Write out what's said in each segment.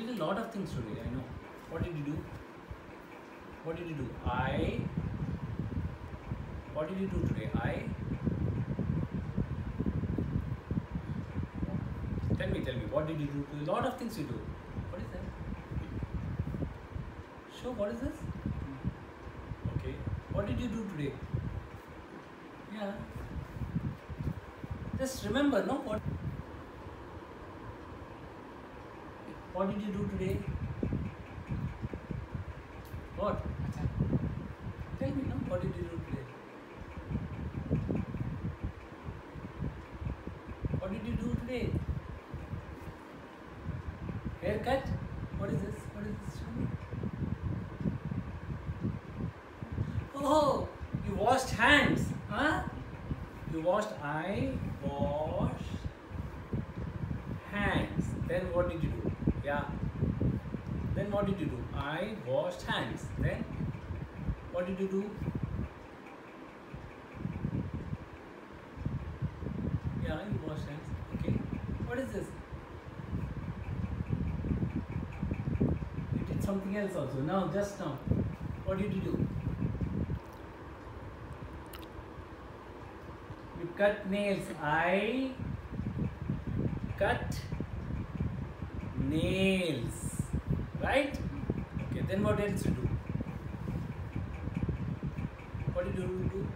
You did a lot of things today, I know. What did you do? What did you do? I. What did you do today? I. Tell me, tell me, what did you do? A lot of things you do. What is that? Show, what is this? Okay. What did you do today? Yeah. Just remember, no? What, what did you do today? What? Tell me, no? What did you do today? What did you do today? Haircut? What is this? What is this? Oh, you washed hands, huh? You washed. I wash hands. Then what did you do? Yeah. Then what did you do? I washed hands. Then what did you do? Yeah, you washed hands. Okay. What is this? You did something else also. Now, just now. What did you do? You cut nails. I cut nails. Right? Okay, then what else you do? What did you do?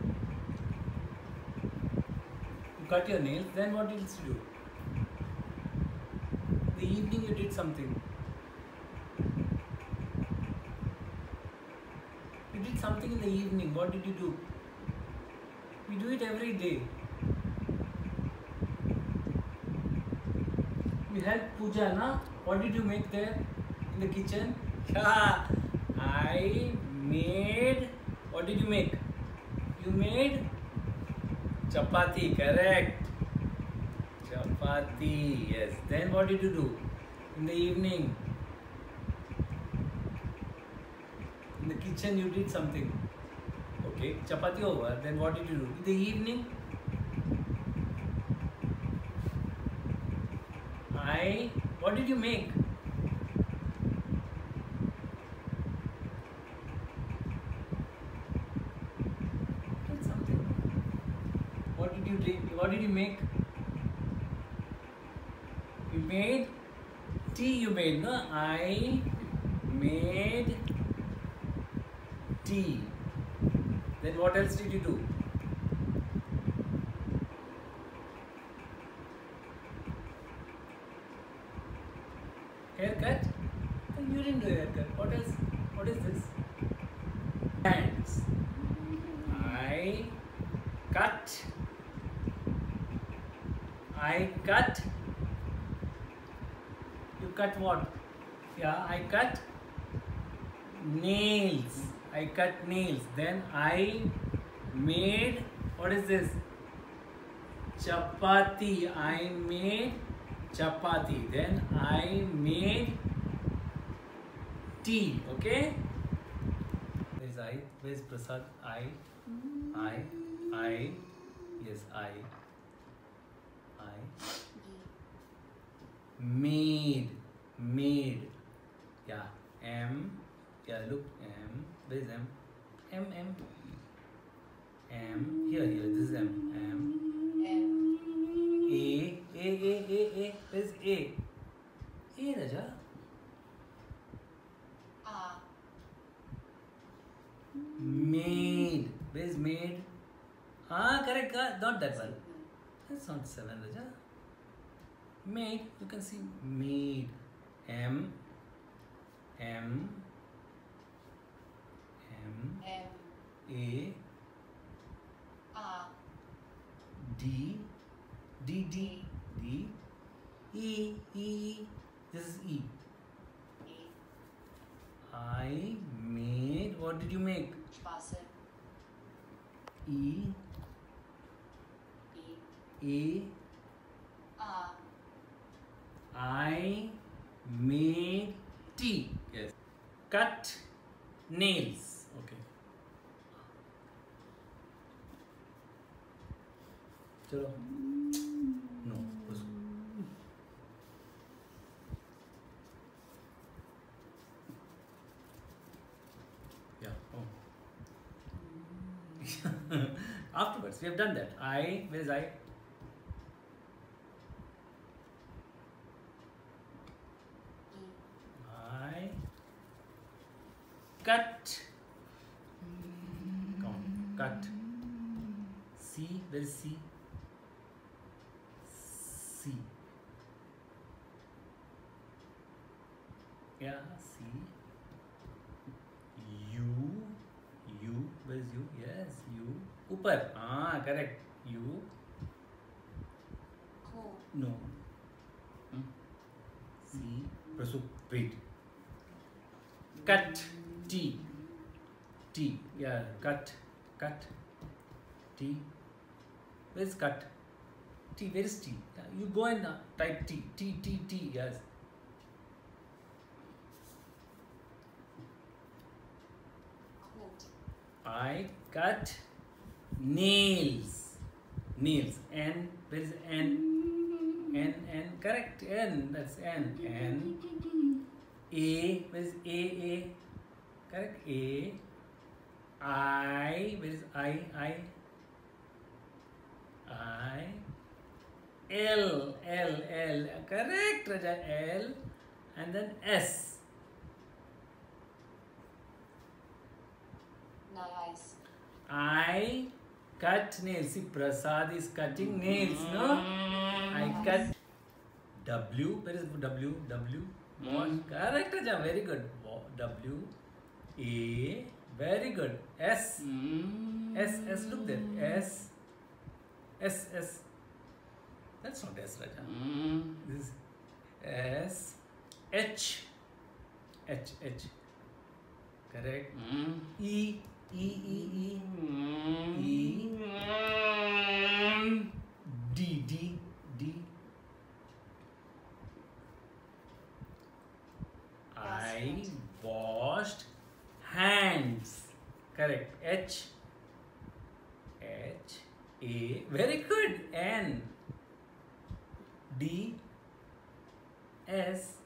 You cut your nails, then what else you do? The evening you did something. You did something in the evening. What did you do? We do it every day. We had puja, na? What did you make there in the kitchen? Yeah, I made. What did you make? You made chapati, correct? Chapati, yes. Then what did you do in the evening? In the kitchen, you did something. Okay, chapati over. Then what did you do? In the evening, I. What did you make? Did something. What did you drink? What did you make? You made tea. You made no. I made tea. Then what else did you do? Haircut? Then you didn't do haircut. What else? What is this? Hands. I cut. I cut. You cut what? Yeah, I cut nails. I cut nails. Then I made what is this? Chapati. I made chapati. Then I made tea. Okay? Where's I? Where's Prasad? I. I. I. Yes, I. I. Made. Made. Yeah. M. Yeah, look. M. Where's M? M. M. M. Here, here. This is M. M. A. A. A. A. A. Where's A? A, Raja. Made. Where's made? Ah, correct. ah, Not that one. That's not seven, Raja. Made. You can see made. M. M. M. A. D. D. D. D. E. E. This is E. I made. What did you make? E. E. Uh. I Me. T. Yes. Cut nails. Okay. चलो. No. Yeah. Oh. Afterwards, we have done that. I means I cut. Come on, cut. C, where is C? C. Yeah, C. U. U. Where is U? Yes, U. Upar. Ah, correct. U. Cool. No. Hmm. C. T. T. Yeah, cut. Cut. T. Where is cut? T. Where is T? Yeah, you go and uh, type T. T. T. T. Yes. I cut nails. Nails. N. Where is N? N. N. Correct. N. That's N. N. A. Where is A? A. Correct. A. I. Where is I? I. I. L. L. L. Correct, Raja. L. And then S. Nice. I cut nails. See, Prasad is cutting nails, no? I cut W. Where is W? W. What? Correct, Raja. Very good. W. A. Very good. S. Mm. S. S. Look there. S. S. S. That's not S, Raja. Mm. This is S. H. H. H. Correct. Mm. E. E. E. E. E. D. D. D. I washed hands. Correct. H. H. A. Very good. N. D. S.